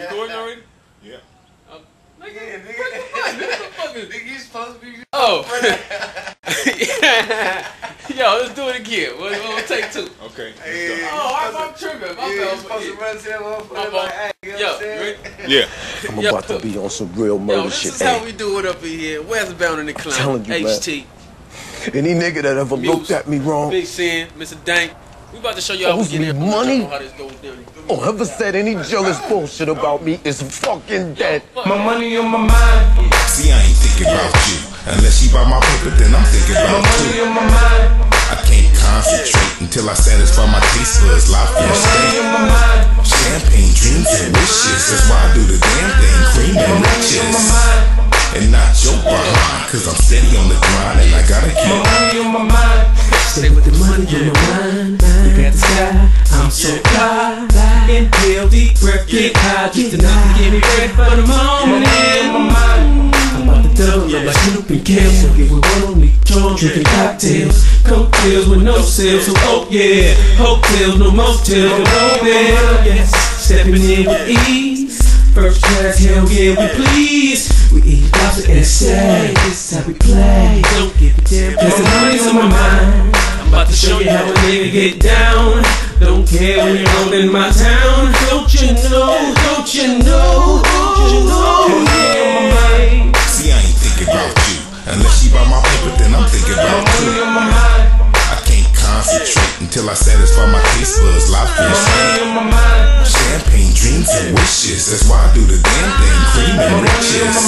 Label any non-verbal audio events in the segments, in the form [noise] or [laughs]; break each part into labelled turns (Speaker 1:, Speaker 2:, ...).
Speaker 1: recording already? Yeah. Um, [laughs] oh. [laughs] [laughs] Yo, let's do it again. We'll, we'll take two.
Speaker 2: Okay.
Speaker 3: Hey,
Speaker 1: oh, I'm, I'm tripping. My
Speaker 3: yeah, supposed to run to that motherfucker like, hey, Yo. know what I'm saying?
Speaker 2: Yeah.
Speaker 4: I'm about to be on some real murder Yo,
Speaker 1: this
Speaker 4: shit.
Speaker 1: this is how we do it up in here. Westbound in the Club?
Speaker 4: I'm telling you,
Speaker 1: HT. Man.
Speaker 4: Any nigga that ever
Speaker 1: Muse,
Speaker 4: looked at me wrong.
Speaker 1: Big Sin, Mr. Dank. We about to show you oh, how we
Speaker 4: Owes
Speaker 1: get
Speaker 4: me
Speaker 1: that
Speaker 4: money?
Speaker 1: how this goes down.
Speaker 4: or oh, ever said any jealous bullshit about me is fucking dead.
Speaker 5: My money on my mind,
Speaker 6: See, I ain't thinking about you. Unless you buy my paper, then I'm thinking about
Speaker 5: my
Speaker 6: about
Speaker 5: money
Speaker 6: you.
Speaker 5: on my mind,
Speaker 6: I can't concentrate until I satisfy my taste buds. Life in
Speaker 5: money
Speaker 6: state.
Speaker 5: on my mind,
Speaker 6: Champagne dreams and wishes. That's why I do the damn thing. Cream and
Speaker 5: money my
Speaker 6: riches.
Speaker 5: mind,
Speaker 6: And not your behind. Cause I'm steady on the grind and I gotta keep.
Speaker 5: My money on my mind. Stay with the money on my mind. About to double up like Snoop and Kale, so get with one on me, drunk, drinking cocktails, cocktails with no sales, so oh yeah, hotels, no motels, no hotel, yes, stepping in with ease. First class, hell yeah, we please. We eat lobster and say, this is how we play. Don't give a damn, cause the money's on my mind. I'm about to show you how a nigga get down. Don't care when you're on in my town. Don't you know, don't you know,
Speaker 6: thinking
Speaker 5: Money on my mind,
Speaker 6: I can't concentrate until I satisfy my taste buds. Life in
Speaker 5: money on my mind,
Speaker 6: Champagne dreams and wishes. That's why I do the damn thing. Cream and riches.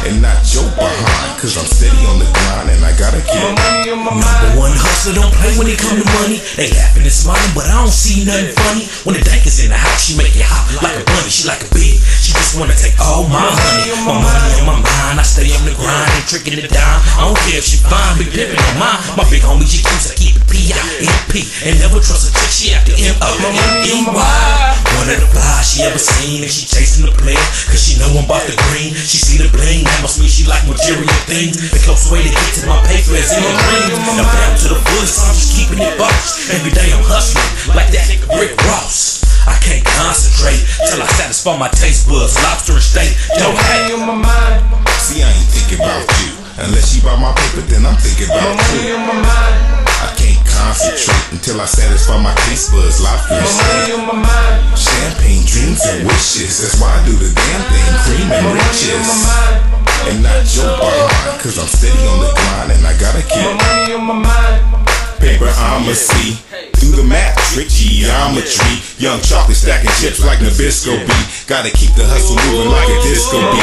Speaker 6: And not joke behind. Cause I'm steady on the grind and I gotta keep.
Speaker 5: My money on my
Speaker 7: Number
Speaker 5: mind.
Speaker 7: one hustler don't play when it come to money. They laughing and smiling, but I don't see nothing funny. When the dank is in the house, she make it hot like a bunny. She like a bee. She just wanna take all my money. My money on my mind. I stay on the grind and tricking it down. I don't care if she fine, big pimpin' on mine. My big homie, she keeps I keep it P-I-M-P. And never trust a chick, she after M-O-N-E-Y. One of the five she ever seen, and she chasing the player. Cause she know I'm about the green. She see the bling, that must mean she like material things. The close way to get to my paper is in the dream. Now down to the fullest, I'm just keeping it boxed. Every day I'm hustling, like that nigga Rick Ross. I can't concentrate till I satisfy my taste buds. Lobster and steak, don't.
Speaker 5: Money on my mind,
Speaker 6: See, I ain't thinking about you. Unless you buy my paper, then I'm thinking about
Speaker 5: money
Speaker 6: you.
Speaker 5: on my mind,
Speaker 6: I can't concentrate until I satisfy my taste buds. Life in
Speaker 5: money on my mind,
Speaker 6: Champagne dreams and wishes. That's why I do the damn thing. Cream and
Speaker 5: money on my
Speaker 6: riches.
Speaker 5: mind,
Speaker 6: And not your behind. Cause I'm steady on the grind and I gotta keep.
Speaker 5: money on my mind.
Speaker 6: Paper I'ma see through the matrix geometry. Young chocolate stacking chips like Nabisco B. Gotta keep the hustle moving like a disco beat.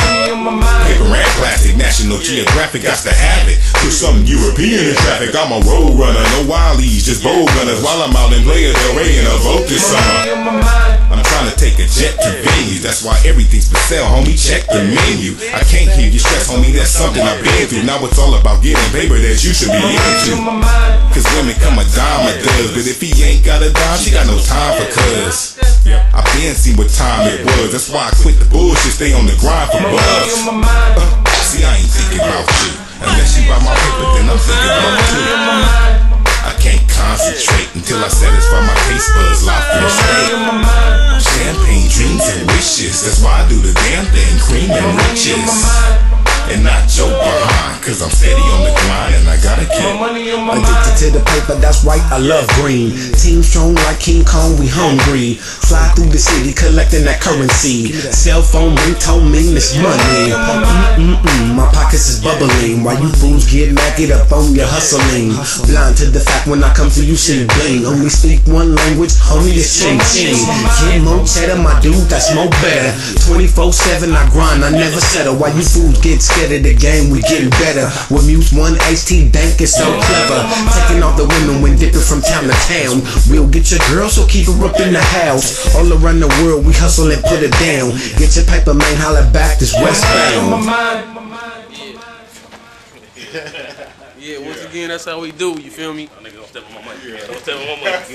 Speaker 6: Plastic, National Geographic got to have it. Put something European in traffic. I'm a road runner, no wildies, just bow gunners. While I'm out in Playa Del Rey in a boat this summer. I'm trying to take a jet to venues. That's why everything's for sale, homie. Check the menu. I can't hear you stress, homie. That's something I've been through. Now it's all about getting paper that you should be into. Cause women come a dime a does, but if he ain't got a dime, she got no time for cuz. I been seen what time it was, that's why I quit the bullshit, stay on the grind for bucks.
Speaker 5: mind.
Speaker 6: Uh, See, I ain't thinking about you. Unless you buy my paper, then I'm thinking about you. I can't concentrate until I satisfy my taste buds, locked in state. Champagne dreams and wishes, that's why I do the damn thing, cream and riches. And not your behind, cause I'm steady on the grind and I gotta keep.
Speaker 5: Money on my
Speaker 4: Addicted to the paper, that's right, I love green. Team strong like King Kong, we hungry. Fly through the city, collecting that currency. Cell phone ringtone mean it's money. Mm-mm-mm, my pockets is bubbling. While you fools get mad, get up on your hustling. Blind to the fact when I come through, you see bling. Only speak one language, homie, it's ching ching. Get more cheddar, my dude, that's more better. 24-7, I grind, I never settle. While you fools get scared of the game, we getting better. With Muse 1, HT Dank is so clever. Taking off the women when dipping from town to town. We'll get your girl, so keep her up in the house. All around the world, we hustle and put it down. Get your paper, man, holla back, this
Speaker 5: Money on
Speaker 4: westbound.
Speaker 1: Yeah, once again, that's how we do. You feel me?
Speaker 2: Nigga, don't step on my money. Don't step on my money.